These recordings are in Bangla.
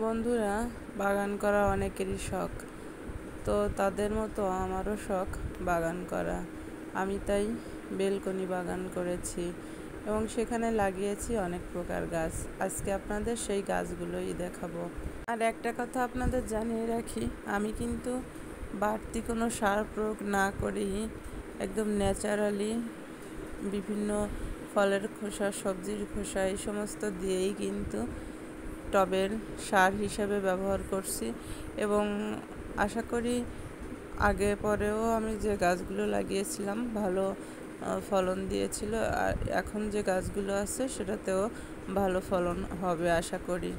বন্ধুরা, বাগান করা অনেকেরই শখ। তো তাদের মতো আমারও শখ বাগান করা। আমি তাই বেলকনি বাগান করেছি এবং সেখানে লাগিয়েছি অনেক প্রকার গাছ। আজকে আপনাদের সেই গাছগুলোই দেখাবো। আর একটা কথা আপনাদের জানিয়ে রাখি, আমি কিন্তু বাড়তি কোনো সার প্রয়োগ না করেই একদম ন্যাচারালি বিভিন্ন ফলের খোসা, সবজির খোসা এই সমস্ত দিয়েই কিন্তু টবের সার হিসেবে ব্যবহার করছি এবং আশা করি আগে পরেও আমি যে গাছগুলো লাগিয়েছিলাম ভালো ফলন দিয়েছিল। আর এখন যে গাছগুলো আছে সেটাতেও ভালো ফলন হবে আশা করি।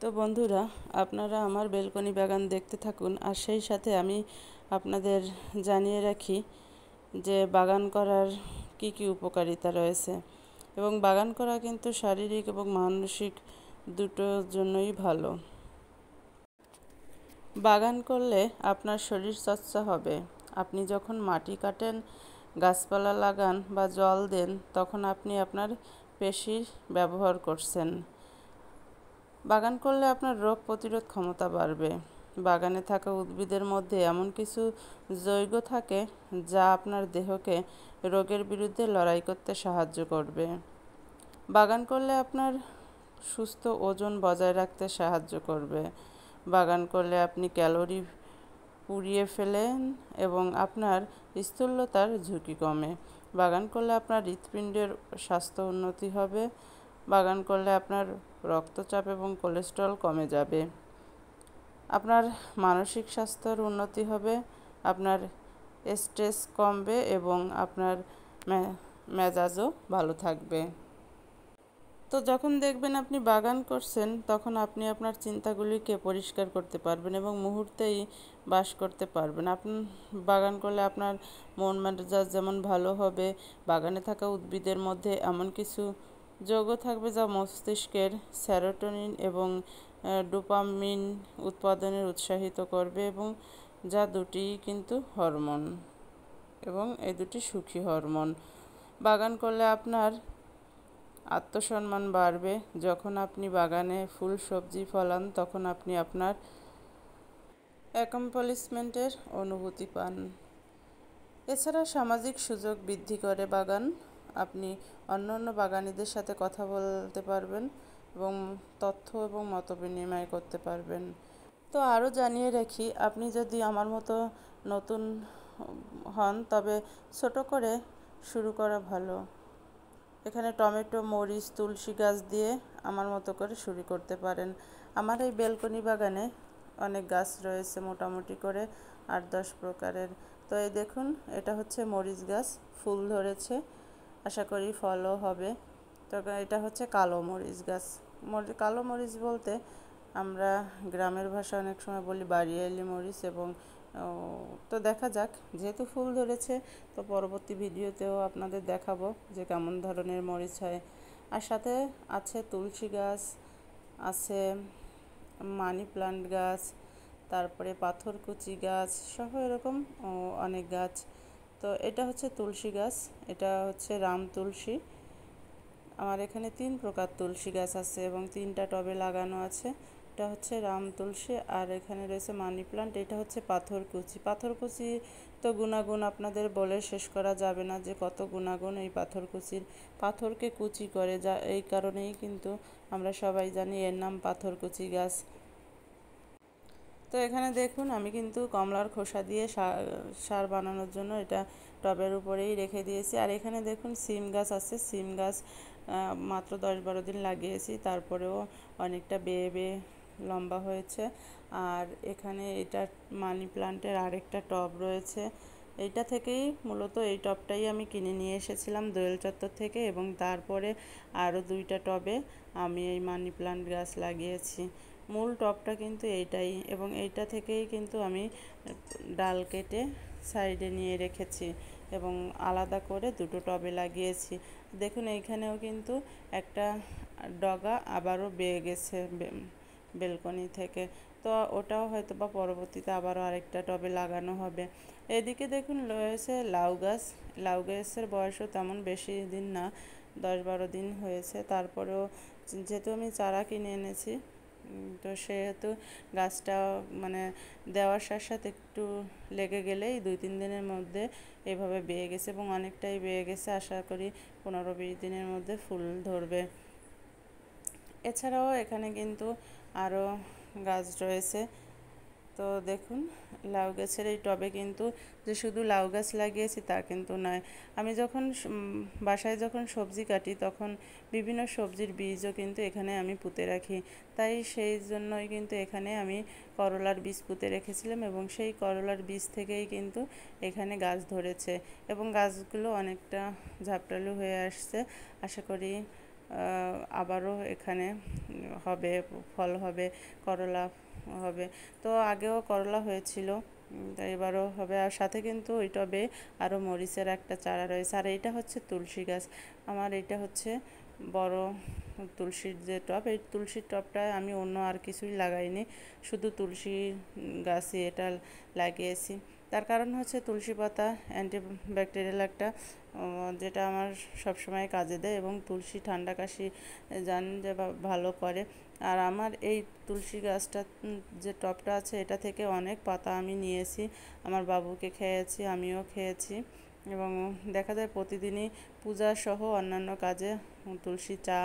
তো বন্ধুরা, আপনারা আমার বেলকনি বাগান দেখতে থাকুন। আর সেই সাথে আমি আপনাদের জানিয়ে রাখি যে বাগান করার কি কি উপকারিতা রয়েছে। এবং বাগান করা কিন্তু শারীরিক এবং মানসিক দুটোর জন্যই ভালো। বাগান করলে আপনার শরীর চর্চা হবে। আপনি যখন মাটি কাটেন, গাছপালা লাগান বা জল দেন, তখন আপনি আপনার পেশির ব্যবহার করছেন। বাগান করলে আপনার রোগ প্রতিরোধ ক্ষমতা বাড়বে। বাগানে থাকা উদ্ভিদের মধ্যে এমন কিছু জৈব থাকে যা আপনার দেহকে রোগের বিরুদ্ধে লড়াই করতে সাহায্য করবে। বাগান করলে আপনার সুস্থ ওজন বজায় রাখতে সাহায্য করবে। বাগান করলে আপনি ক্যালোরি পুড়িয়ে ফেলেন এবং আপনার স্থূলতার ঝুঁকি কমে। বাগান করলে আপনার হৃৎপিণ্ডের স্বাস্থ্য উন্নতি হবে। বাগান করলে আপনার রক্তচাপ এবং কোলেস্ট্রল কমে যাবে। আপনার মানসিক স্বাস্থ্যের উন্নতি হবে, আপনার স্ট্রেস কমবে এবং আপনার মেজাজও ভালো থাকবে। তো যখন দেখবেন আপনি বাগান করছেন, তখন আপনি আপনার চিন্তাগুলিকে পরিষ্কার করতে পারবেন এবং মুহূর্তেই বাস করতে পারবেন। আপনি, বাগান করলে আপনার মন মেজাজ যেমন ভালো হবে, বাগানে থাকা উদ্ভিদের মধ্যে এমন কিছু যোগ্য থাকবে যা মস্তিষ্কের স্যারোটোনিন এবং ডোপামিন উৎপাদনের উৎসাহিত করবে এবং যা দুটি কিন্তু হরমোন এবং এই দুটি সুখী হরমোন। বাগান করলে আপনার আত্মসম্মান বাড়বে। যখন আপনি বাগানে ফুল, সবজি ফলান, তখন আপনি আপনার অ্যাকমপ্লিশমেন্টের অনুভূতি পান। এছাড়া সামাজিক সুযোগ বৃদ্ধি করে বাগান। আপনি অন্য অন্য বাগানিদের সাথে কথা বলতে পারবেন। এবং তথ্য এবং মত বিনিময় করতে পারবেন। তো আরও জানিয়ে রাখি, আপনি যদি আমার মতো নতুন হন, তবে ছোট করে শুরু করা ভালো। এখানে টমেটো, মরিচ, তুলসী গাছ দিয়ে আমার মতো করে শুরু করতে পারেন। আমার এই বেলকনি বাগানে অনেক গাছ রয়েছে মোটামুটি করে আট দশ প্রকারের। তো এই দেখুন, এটা হচ্ছে মরিচ গাছ, ফুল ধরেছে। আশা করি ফলও হবে। তো এটা হচ্ছে কালো মরিচ গাছ। কালো মরিচ বলতে আমরা গ্রামের ভাষা অনেক সময় বলি বাড়িয়ালি মরিচ এবং তো দেখা যাক, যেহেতু ফুল ধরেছে, তো পরবর্তী ভিডিওতেও আপনাদের দেখাবো যে কেমন ধরনের মরিচ হয়। আর সাথে আছে তুলসী গাছ, আছে মানি প্লান্ট গাছ, তারপরে পাথরকুচি গাছ সহ এরকম অনেক গাছ। তো এটা হচ্ছে তুলসী গাছ, এটা হচ্ছে রাম তুলসী। আমার এখানে তিন প্রকার তুলসী গাছ আছে এবং তিনটা টবে লাগানো আছে। এটা হচ্ছে রাম তুলসী আর এখানে রয়েছে মানি প্লান্ট। এটা হচ্ছে পাথরকুচি পাথরকুচি তো গুণাগুণ আপনাদের বলে শেষ করা যাবে না যে কত গুণাগুণ এই পাথরকুচির পাথরকে কুচি করে যা, এই কারণেই কিন্তু আমরা সবাই জানি এর নাম পাথরকুচি গাছ। তো এখানে দেখুন, আমি কিন্তু কমলার খোসা দিয়ে সার বানানোর জন্য এটা টবের উপরেই রেখে দিয়েছি। আর এখানে দেখুন, সিম গাছ আছে। সিম গাছ মাত্র দশ বারো দিন লাগিয়েছি, তারপরেও অনেকটা বেয়ে বেয়ে লম্বা হয়েছে। আর এখানে এটা মানি প্লান্টের আরেকটা টব রয়েছে। এইটা থেকেই মূলত এই টবটাই আমি কিনে নিয়ে এসেছিলাম দোয়েল চত্বর থেকে এবং তারপরে আরও দুইটা টবে আমি এই মানি প্লান্ট গাছ লাগিয়েছি। মূল টবটা কিন্তু এইটাই এবং এইটা থেকেই কিন্তু আমি ডাল কেটে সাইডে নিয়ে রেখেছি এবং আলাদা করে দুটো টবে লাগিয়েছি। দেখুন, এইখানেও কিন্তু একটা ডগা আবারও বেয়ে গেছে বেলকনি থেকে। তো ওটাও হয়তো বা পরবর্তীতে আবারও আরেকটা টবে লাগানো হবে। এদিকে দেখুন, রয়েছে লাউ গাছ। লাউ গাছের বয়সও তেমন বেশি দিন না, দশ বারো দিন হয়েছে। তারপরেও যেহেতু আমি চারা কিনে এনেছি তো সেহেতু গাছটা মানে দেওয়ার সাথে সাথে একটু লেগে গেলেই দুই, তিন দিনের মধ্যে এভাবে বেয়ে গেছে এবং অনেকটাই বেয়ে গেছে। আশা করি পনেরো, বিশ দিনের মধ্যে ফুল ধরবে। এছাড়াও এখানে কিন্তু আরও গাছ রয়েছে। তো দেখুন, লাউ গাছের এই টবে কিন্তু যে শুধু লাউ গাছ লাগিয়েছি তা কিন্তু নয়। আমি যখন বাসায় যখন সবজি কাটি তখন বিভিন্ন সবজির বীজও কিন্তু এখানে আমি পুঁতে রাখি। তাই সেই জন্যই কিন্তু এখানে আমি করলার বীজ পুঁতে রেখেছিলাম এবং সেই করলার বীজ থেকেই কিন্তু এখানে গাছ ধরেছে এবং গাছগুলো অনেকটা ঝাপটালু হয়ে আসছে। আশা করি আবারও এখানে হবে, ফল হবে, করলা হবে। তো আগেও করলা হয়েছিল এবারও হবে। আর সাথে কিন্তু ওই টবে আরও মরিচের একটা চারা রয়েছে। আর এইটা হচ্ছে তুলসী গাছ। আমার এইটা হচ্ছে বড় তুলসীর যে টব, এই তুলসীর টবটায় আমি অন্য আর কিছুই লাগাইনি। শুধু তুলসী গাছই এটা লাগিয়েছি। তার কারণ হচ্ছে তুলসী পাতা অ্যান্টিব্যাকটেরিয়াল একটা যেটা আমার সবসময় কাজে দেয় এবং তুলসী ঠান্ডা কাশি জান যে ভালো করে। আর আমার এই তুলসী গাছটা যে টবটা আছে, এটা থেকে অনেক পাতা আমি নিয়েছি। আমার বাবুকে খেয়েছি, আমিও খেয়েছি। এবং দেখা যায় প্রতিদিনই পূজা সহ অন্যান্য কাজে তুলসী চা,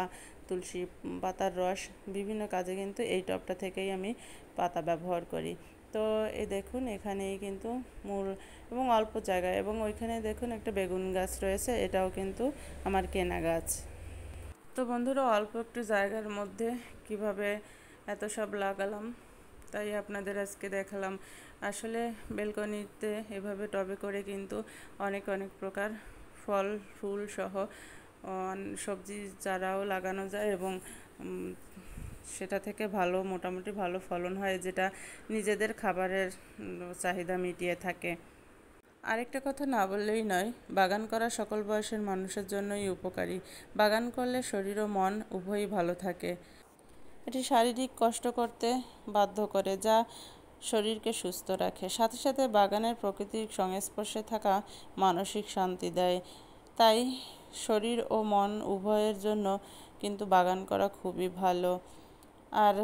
তুলসী পাতার রস, বিভিন্ন কাজে কিন্তু এই টবটা থেকেই আমি পাতা ব্যবহার করি। তো এই দেখুন, এখানেই কিন্তু মূল এবং অল্প জায়গায় এবং ওইখানে দেখুন একটা বেগুন গাছ রয়েছে, এটাও কিন্তু আমার কেনা গাছ। তো বন্ধুরা, অল্প একটু জায়গার মধ্যে কীভাবে এত সব লাগালাম, তাই আপনাদের আজকে দেখালাম। আসলে বেলকনিতে এভাবে টবে করে কিন্তু অনেক অনেক প্রকার ফল, ফুল সহ সবজি চারাও লাগানো যায় এবং সেটা থেকে ভালো, মোটামুটি ভালো ফলন হয় যেটা নিজেদের খাবারের চাহিদা মিটিয়ে থাকে। আরেকটা কথা না বললেই নয়, বাগান করা সকল বয়সের মানুষের জন্যই উপকারী। বাগান করলে শরীর ও মন উভয়ই ভালো থাকে। এটি শারীরিক কষ্ট করতে বাধ্য করে, যা শরীরকে সুস্থ রাখে। সাথে সাথে বাগানের প্রকৃতির সংস্পর্শে থাকা মানসিক শান্তি দেয়। তাই শরীর ও মন উভয়ের জন্য কিন্তু বাগান করা খুবই ভালো। আর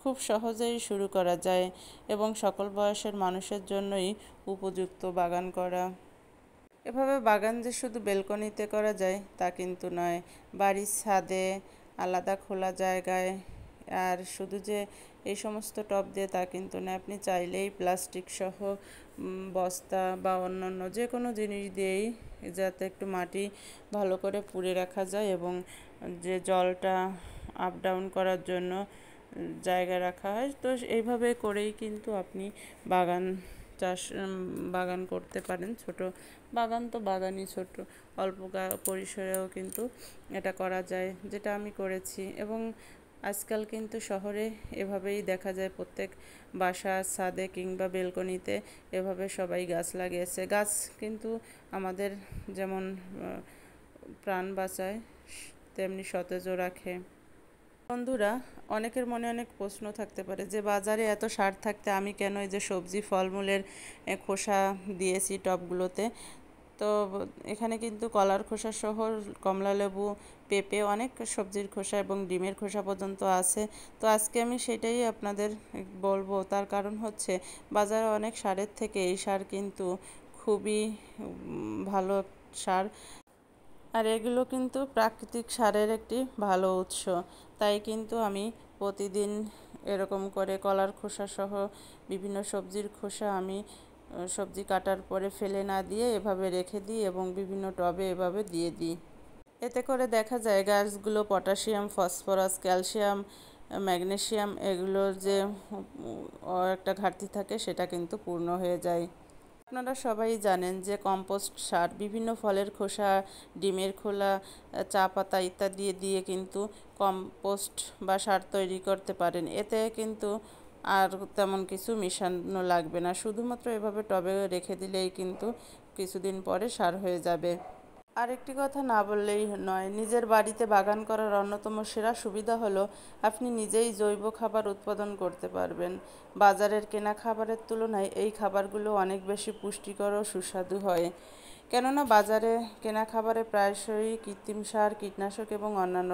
খুব সহজেই শুরু করা যায় এবং সকল বয়সের মানুষের জন্যই উপযুক্ত বাগান করা। এভাবে বাগান যে শুধু বেলকনিতে করা যায় তা কিন্তু নয়, বাড়ির ছাদে, আলাদা খোলা জায়গায়, আর শুধু যে এই সমস্ত টব দিয়ে তা কিন্তু না আপনি চাইলেই প্লাস্টিক সহ বস্তা বা অন্যান্য যে কোনো জিনিস দিয়েই যাতে একটু মাটি ভালো করে পুড়ে রাখা যায় এবং যে জলটা আপ ডাউন করার জন্য জায়গা রাখা হয়। তো এইভাবে করেই কিন্তু আপনি বাগান চাষ বাগান করতে পারেন। ছোট বাগান তো বাগানই ছোট। অল্প পরিসরেও কিন্তু এটা করা যায়, যেটা আমি করেছি। এবং আজকাল কিন্তু শহরে এভাবেই দেখা যায়, প্রত্যেক বাসা ছাদে কিংবা বেলকনিতে এভাবে সবাই গাছ লাগিয়েছে। গাছ কিন্তু আমাদের যেমন প্রাণ বাঁচায়, তেমনি সতেজও রাখে। বন্ধুরা, অনেকের মনে অনেক প্রশ্ন থাকতে পারে যে, বাজারে এত সার থাকতে আমি কেন এই যে সবজি, ফলমূলের খোসা দিয়েছি টবগুলোতে তো এখানে কিন্তু কলার খোসা সহ কমলা লেবু, পেঁপে অনেক সবজির খোসা এবং ডিমের খোসা পর্যন্ত আছে। তো আজকে আমি সেটাই আপনাদের বলব। তার কারণ হচ্ছে, বাজারে অনেক সারের থেকে এই সার কিন্তু খুবই ভালো সার আর এগুলো কিন্তু প্রাকৃতিক সারের একটি ভালো উৎস। তাই কিন্তু আমি প্রতিদিন এরকম করে কলার খোসা সহ বিভিন্ন সবজির খোসা আমি সবজি কাটার পরে ফেলে না দিয়ে এভাবে রেখে দিই এবং বিভিন্ন টবে এভাবে দিয়ে দিই। এতে করে দেখা যায় গাছগুলো পটাশিয়াম, ফসফরাস, ক্যালসিয়াম ম্যাগনেশিয়াম এগুলোর যে একটা ঘাটতি থাকে সেটা কিন্তু পূর্ণ হয়ে যায়। আপনারা সবাই জানেন যে কম্পোস্ট সার, বিভিন্ন ফলের খোসা, ডিমের খোলা চা পাতা ইত্যাদি দিয়ে কিন্তু কম্পোস্ট বা সার তৈরি করতে পারেন। এতে কিন্তু আর তেমন কিছু মিশানো লাগবে না। শুধুমাত্র এভাবে টবে রেখে দিলেই কিন্তু কিছুদিন পরে সার হয়ে যাবে। আরেকটি কথা না বললেই নয়, নিজের বাড়িতে বাগান করার অন্যতম সেরা সুবিধা হলো আপনি নিজেই জৈব খাবার উৎপাদন করতে পারবেন। বাজারের কেনা খাবারের তুলনায় এই খাবারগুলো অনেক বেশি পুষ্টিকর ও সুস্বাদু হয়। কেননা বাজারে কেনা খাবারে প্রায়শই কৃত্রিম সার, কীটনাশক এবং অন্যান্য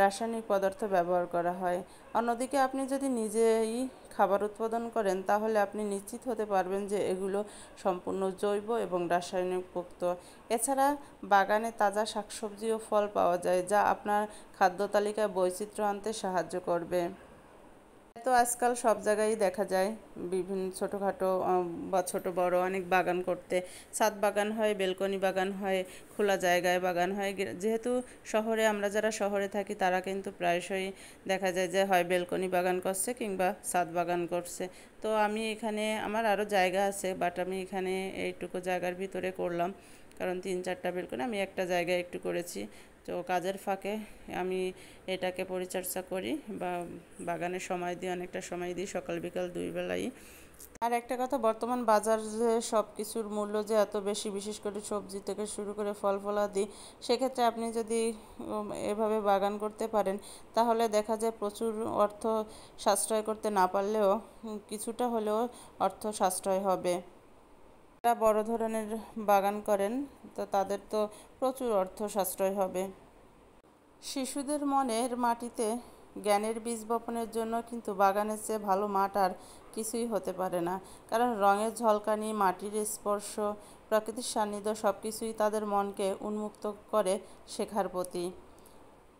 রাসায়নিক পদার্থ ব্যবহার করা হয়। অন্যদিকে আপনি যদি নিজেই খাবার উৎপাদন করেন, তাহলে আপনি নিশ্চিত হতে পারবেন যে এগুলো সম্পূর্ণ জৈব এবং রাসায়নিক মুক্ত এছাড়া বাগানে তাজা শাকসবজি ও ফল পাওয়া যায়, যা আপনার খাদ্য তালিকায় বৈচিত্র্য আনতে সাহায্য করবে। তো আজকাল সব জায়গায় দেখা যায় বিভিন্ন ছোটোখাটো বা ছোট বড় অনেক বাগান করতে। ছাদ বাগান হয়, বেলকনি বাগান হয়, খোলা জায়গায় বাগান হয়। যেহেতু শহরে, আমরা যারা শহরে থাকি, তারা কিন্তু প্রায়শই দেখা যায় যে, হয় বেলকনি বাগান করছে কিংবা ছাদ বাগান করছে। তো আমি এখানে, আমার আরও জায়গা আছে বাট আমি এখানে এইটুকু জায়গার ভিতরে করলাম। কারণ তিন চারটা বেলকনি, আমি একটা জায়গায় একটু করেছি। তো কাজের ফাঁকে আমি এটাকে পরিচর্যা করি বা বাগানে সময় দিই, অনেকটা সময় দিই, সকাল বিকাল দুই বেলাই। আর একটা কথা, বর্তমান বাজার যে সব কিছুর মূল্য যে এত বেশি, বিশেষ করে সবজি থেকে শুরু করে ফল ফলাদি সেক্ষেত্রে আপনি যদি এভাবে বাগান করতে পারেন, তাহলে দেখা যায় প্রচুর অর্থ সাশ্রয় করতে না পারলেও, কিছুটা হলেও অর্থ সাশ্রয় হবে। যারা বড় ধরনের বাগান করেন, তো তাদের তো প্রচুর অর্থ সাশ্রয় হবে। শিশুদের মনের মাটিতে জ্ঞানের বীজ বপনের জন্য কিন্তু বাগানের চেয়ে ভালো মাঠ আর কিছুই হতে পারে না। কারণ রঙের ঝলকানি, মাটির স্পর্শ, প্রকৃতির সান্নিধ্য সব কিছুই তাদের মনকে উন্মুক্ত করে শেখার প্রতি।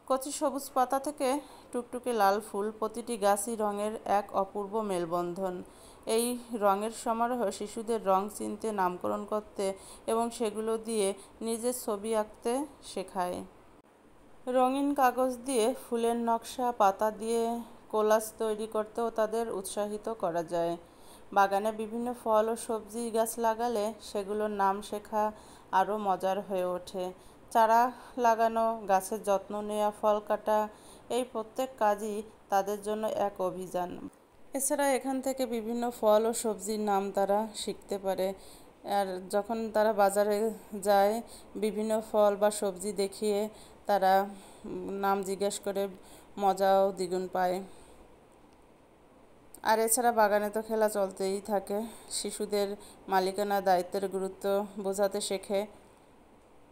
কচি সবুজ পাতা থেকে টুকটুকে লাল ফুল, প্রতিটি গাছই রঙের এক অপূর্ব মেলবন্ধন। এই রঙের সমারোহ শিশুদের রং চিনতে, নামকরণ করতে এবং সেগুলো দিয়ে নিজের ছবি আঁকতে শেখায়। রঙিন কাগজ দিয়ে ফুলের নকশা, পাতা দিয়ে কোলাস তৈরি করতেও তাদের উৎসাহিত করা যায়। বাগানে বিভিন্ন ফল ও সবজি গাছ লাগালে সেগুলোর নাম শেখা আরও মজার হয়ে ওঠে। চারা লাগানো, গাছের যত্ন নেওয়া, ফল কাটা, এই প্রত্যেক কাজই তাদের জন্য এক অভিযান। এছাড়া এখান থেকে বিভিন্ন ফল ও সবজির নাম তারা শিখতে পারে। আর যখন তারা বাজারে যায়, বিভিন্ন ফল বা সবজি দেখিয়ে তারা নাম জিজ্ঞেস করে, মজাও দ্বিগুণ পায়। আর এছাড়া বাগানে তো খেলা চলতেই থাকে। শিশুদের মালিকানা দায়িত্বের গুরুত্ব বোঝাতে শেখে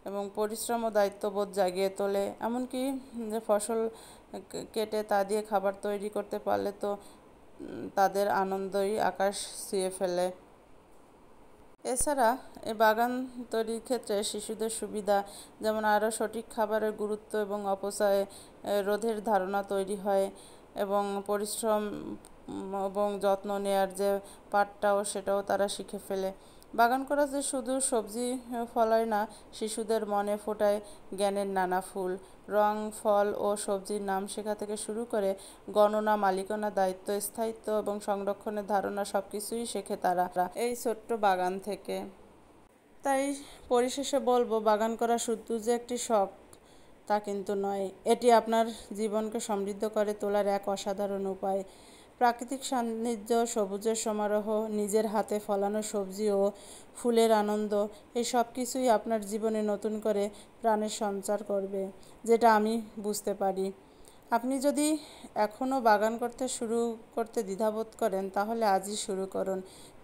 এবং পরিশ্রম ও দায়িত্ববোধ জাগিয়ে তোলে। এমনকি যে ফসল কেটে তা দিয়ে খাবার তৈরি করতে পারলে তো তাদের আনন্দই আকাশ ছুঁয়ে ফেলে। এছাড়া এ বাগান তৈরির ক্ষেত্রে শিশুদের সুবিধা, যেমন আরও সঠিক খাবারের গুরুত্ব এবং অপচয় রোধের ধারণা তৈরি হয় এবং পরিশ্রম এবং যত্ন নেয়ার যে পাঠটাও সেটাও তারা শিখে ফেলে। বাগান করা যে শুধু সবজি ফলায় না, শিশুদের মনে ফোটায় জ্ঞানের নানা ফুল। রং, ফল ও সবজির নাম শেখা থেকে শুরু করে গণনা, মালিকানা, দায়িত্ব, স্থায়িত্ব এবং সংরক্ষণের ধারণা সব কিছুই শেখে তারা, এই ছোট্ট বাগান থেকে। তাই পরিশেষে বলব, বাগান করা শুধু যে একটি শখ, তা কিন্তু নয়। এটি আপনার জীবনকে সমৃদ্ধ করে তোলার এক অসাধারণ উপায়। প্রাকৃতিক সান্নিধ্য, সবুজের সমারোহ, নিজের হাতে ফলানো সবজি ও ফুলের আনন্দ, এই সব কিছুই আপনার জীবনে নতুন করে প্রাণের সঞ্চার করবে, যেটা আমি বুঝতে পারি। আপনি যদি এখনও বাগান করতে শুরু করতে দ্বিধাবোধ করেন, তাহলে আজই শুরু করুন।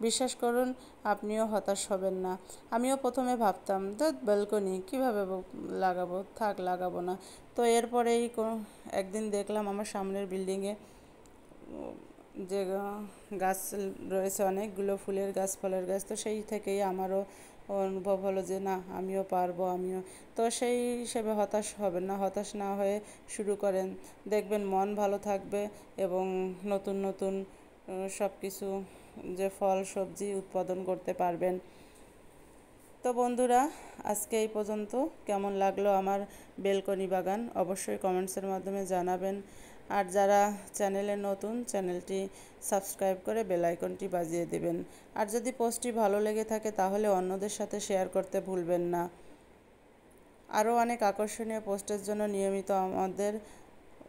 বিশ্বাস করুন, আপনিও হতাশ হবেন না। আমিও প্রথমে ভাবতাম তো ব্যালকনি কীভাবে লাগাবো? থাক, লাগাবো না। তো এরপরেই একদিন দেখলাম আমার সামনের বিল্ডিংয়ে যে গাছ রয়েছে, অনেকগুলো ফুলের গাছ, ফলের গাছ, তো সেই থেকেই আমারও অনুভব হলো যে না, আমিও পারব, আমিও। তো সেই হিসেবে হতাশ হবেন না, হতাশ না হয়ে শুরু করেন। দেখবেন মন ভালো থাকবে এবং নতুন নতুন সব কিছু যে ফল, সবজি উৎপাদন করতে পারবেন। তো বন্ধুরা, আজকে এই পর্যন্ত। কেমন লাগল আমার বেলকনি বাগান? অবশ্যই কমেন্টসের মাধ্যমে জানাবেন। আর যারা চ্যানেলে নতুন, চ্যানেলটি সাবস্ক্রাইব করে বেলাইকনটি বাজিয়ে দেবেন। আর যদি পোস্টটি ভালো লেগে থাকে, তাহলে অন্যদের সাথে শেয়ার করতে ভুলবেন না। আরও অনেক আকর্ষণীয় পোস্টের জন্য নিয়মিত আমাদের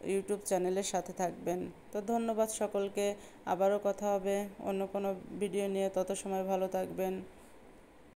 ইউটিউব চ্যানেলের সাথে থাকবেন। তো ধন্যবাদ সকলকে। আবারও কথা হবে। অন্য কোনো ভিডিও নিয়ে তত সময় ভালো থাকবেন।